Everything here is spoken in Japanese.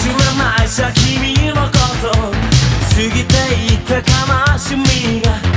知らないさ君のこと。過ぎていった悲しみが